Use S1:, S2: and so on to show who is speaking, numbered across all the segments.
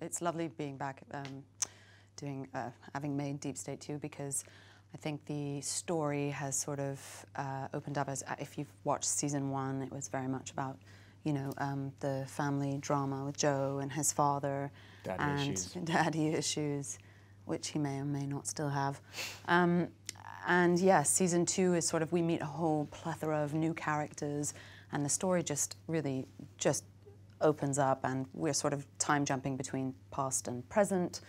S1: It's lovely being back, um, doing, uh, having made Deep State 2 because I think the story has sort of uh, opened up. As if you've watched season one, it was very much about, you know, um, the family drama with Joe and his father,
S2: Daddy
S1: and
S2: issues.
S1: daddy issues, which he may or may not still have. Um, and yes, season two is sort of we meet a whole plethora of new characters, and the story just really just opens up, and we're sort of time jumping between past and present.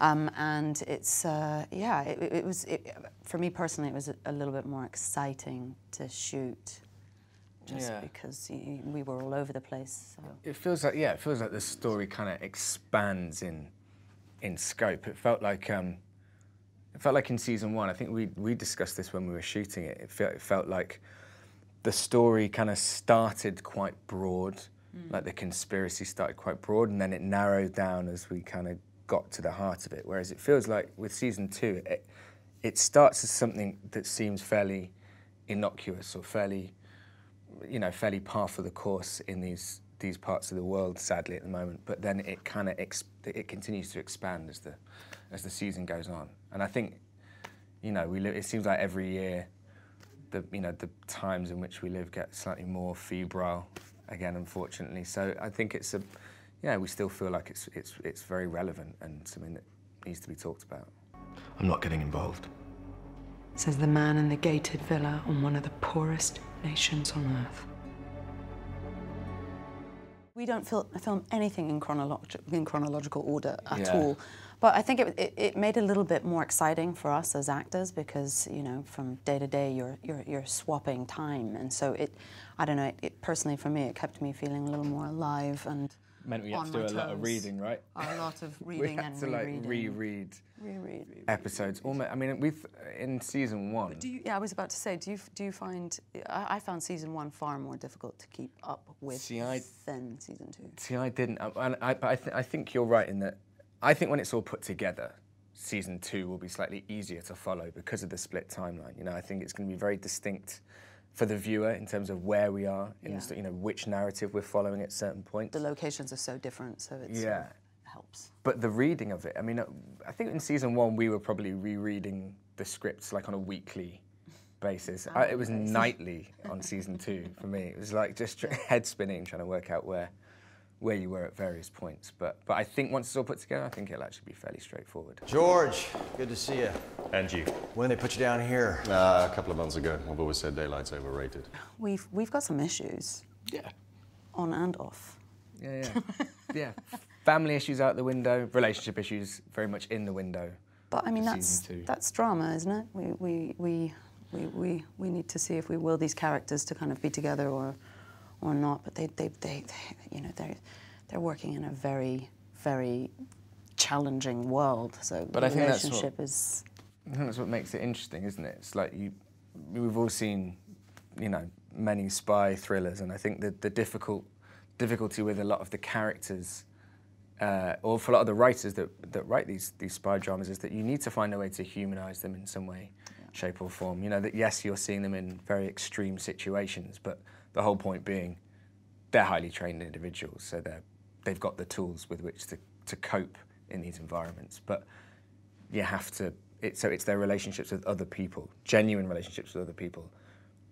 S1: Um, and it's uh, yeah, it, it was it, for me personally, it was a, a little bit more exciting to shoot, just
S2: Yeah.
S1: because y- we were all over the place. So.
S2: It feels like yeah, it feels like the story kind of expands in in scope. It felt like um, it felt like in season one. I think we we discussed this when we were shooting it. It felt it felt like the story kind of started quite broad, Mm. like the conspiracy started quite broad, and then it narrowed down as we kind of got to the heart of it. Whereas it feels like with season two, it it starts as something that seems fairly innocuous or fairly you know, fairly par for the course in these these parts of the world, sadly at the moment. But then it kind of it continues to expand as the as the season goes on. And I think, you know, we it seems like every year, the you know the times in which we live get slightly more febrile again, unfortunately. So I think it's a, yeah, we still feel like it's it's it's very relevant and something that needs to be talked about.
S3: I'm not getting involved.
S4: says the man in the gated villa on one of the poorest nations on earth.
S1: We don't fil- film anything in, chronolog- in chronological order at
S2: Yeah.
S1: all. But I think it, it, it made it a little bit more exciting for us as actors because, you know, from day to day you're, you're, you're swapping time. And so it, I don't know, it, it, personally for me, it kept me feeling a little more alive and
S2: Meant we had to do
S1: my
S2: a lot of reading, right?
S1: A lot of reading
S2: we
S1: reading
S2: had
S1: and
S2: to like
S1: rereading.
S2: reread
S1: Reread, reread.
S2: episodes. Almost, I mean, we've in season one.
S1: Do you, yeah, I was about to say, do you, do you find, I, I found season one far more difficult to keep up with
S2: See, I-
S1: than season two.
S2: See, I didn't. And I, but I, th- I think you're right in that. I think when it's all put together, season two will be slightly easier to follow because of the split timeline. You know, I think it's going to be very distinct for the viewer in terms of where we are in the,
S1: Yeah.
S2: sto- you know, which narrative we're following at certain points.
S1: The locations are so different, so it's
S2: Yeah.
S1: helps.
S2: But the reading of it, I mean, uh, I think in season one we were probably rereading the scripts like on a weekly basis. I, it was nightly on season two for me. It was like just tr- head spinning, trying to work out where where you were at various points. But but I think once it's all put together, I think it'll actually be fairly straightforward.
S5: George, good to see you.
S6: And you.
S5: When they put you down here?
S6: Uh, a couple of months ago, I've always said daylight's overrated.
S1: We've we've got some issues
S2: Yeah.
S1: on and off.
S2: Yeah, yeah, yeah. Family issues out the window, relationship issues very much in the window.
S1: But I mean, that's
S2: two.
S1: that's drama, isn't it? We we, we we we we need to see if we will these characters to kind of be together or or not. But they they they, they you know, they're, they're working in a very very challenging world. So
S2: But
S1: the
S2: I think that's what-
S1: relationship is
S2: I think that's what makes it interesting, isn't it? It's like you, we've all seen, you know, many spy thrillers, and I think that the difficult difficulty with a lot of the characters, uh, or for a lot of the writers that, that write these these spy dramas, is that you need to find a way to humanize them in some way, shape or form. You know that yes, you're seeing them in very extreme situations, but the whole point being, they're highly trained individuals, so they're they've got the tools with which to to cope in these environments, but you have to it, so it's their relationships with other people genuine relationships with other people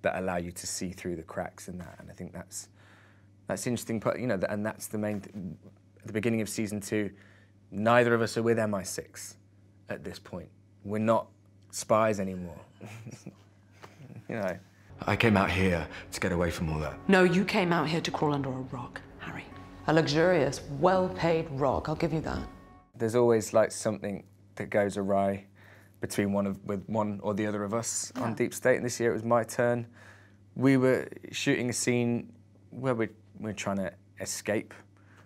S2: that allow you to see through the cracks in that. And i think that's that's interesting but you know and that's the main th- at the beginning of season two neither of us are with mi6 at this point. We're not spies anymore. You know
S3: I came out here to get away from all that.
S4: No, you came out here to crawl under a rock, Harry. A luxurious, well paid rock, I'll give you that.
S2: there's always like something that goes awry between one of with one or the other of us on Deep State. And this year it was my turn. We were shooting a scene where we're, we're trying to escape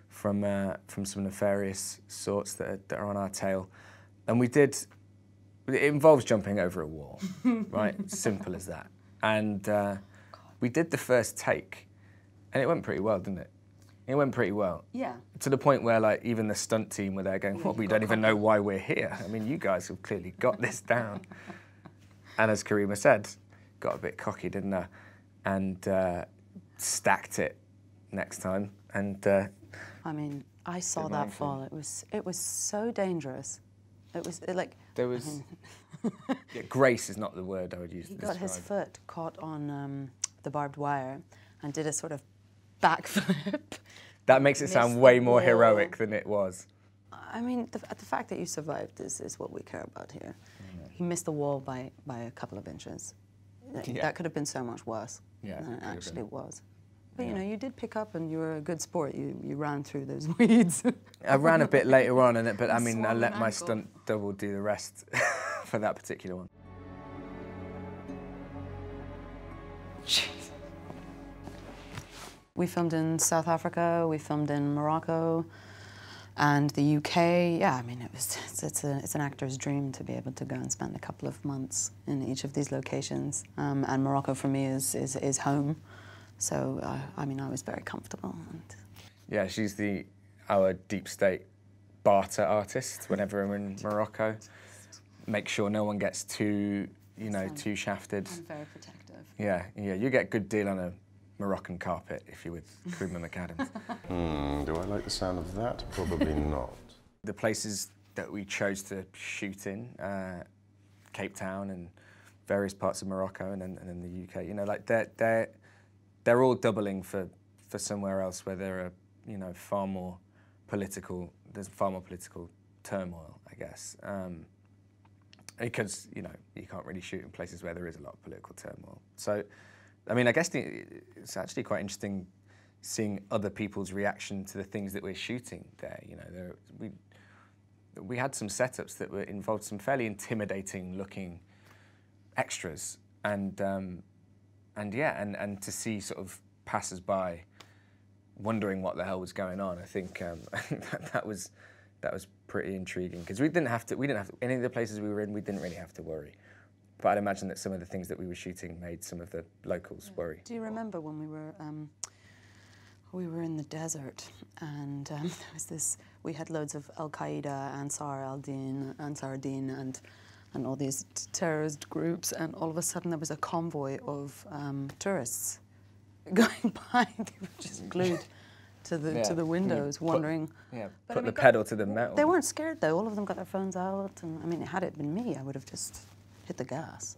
S2: from uh, from some nefarious sorts that are, that are on our tail, and we did. It involves jumping over a wall, right? Simple as that. And uh, we did the first take, and it went pretty well, didn't it? It went pretty well
S1: yeah.
S2: to the point where like even the stunt team were there going, "Well, we don't even know why we're here." I mean, you guys have clearly got this down. and as Karima said, got a bit cocky, didn't I? And uh, stacked it next time. And uh,
S1: I mean, I saw that fall. It was it was so dangerous. It was it, like
S2: There was. yeah, grace is not the word I would use
S1: he got his foot caught on um, the barbed wire and did a sort of backflip.
S2: That makes it sound way more heroic than it was.
S1: I mean, the, the fact that you survived is, is what we care about here. He missed the wall by, by a couple of inches. That-
S2: Yeah.
S1: That could have been so much worse
S2: Yeah,
S1: than
S2: it
S1: it
S2: could have
S1: actually was. But you know, you did pick up and you were a good sport. You, you ran through those weeds.
S2: I ran a bit later on, and it, but I mean, I let my
S1: ankle.
S2: stunt double do the rest for that particular one. Jeez.
S1: We filmed in South Africa, we filmed in Morocco, and the UK. Yeah, I mean, it was it's, it's, a, it's an actor's dream to be able to go and spend a couple of months in each of these locations. Um, and Morocco for me is, is, is home. So, uh, I mean, I was very comfortable. And
S2: Yeah, she's the our deep state barter artist. Whenever I'm in Morocco, make sure no one gets too, you know,
S1: Sound-
S2: too shafted.
S1: very protective.
S2: Yeah, yeah, you get a good deal on a Moroccan carpet if you're with Karima McAdams.
S6: Hmm, do I like the sound of that? Probably not.
S2: the places that we chose to shoot in, uh, Cape Town and various parts of Morocco and then, and then the UK, you know, like they're, they're, they're all doubling for, for somewhere else where there are, you know, far more political, there's far more political turmoil, I guess. Um, because, you know, you can't really shoot in places where there is a lot of political turmoil. So, I mean, I guess the, it's actually quite interesting seeing other people's reaction to the things that we're shooting there. You know, there, we, we had some setups that were involved some fairly intimidating looking extras and um, and yeah and, and to see sort of passers-by wondering what the hell was going on I think um, that, that was that was pretty intriguing because we didn't have to we didn't have to, any of the places we were in we didn't really have to worry but I'd imagine that some of the things that we were shooting made some of the locals worry
S1: Do you remember when we were um, we were in the desert and um, there was this? We had loads of Al Qaeda, Ansar al Din, Ansar al-Din, and and all these t- terrorist groups. And all of a sudden, there was a convoy of um, tourists going by. They were just glued to the
S2: Yeah.
S1: to the windows,
S2: put-
S1: wondering.
S2: yeah
S1: But I
S2: put
S1: mean,
S2: the pedal to the metal
S1: They weren't scared though. All of them got their phones out, and I mean, had it been me, I would have just hit the gas.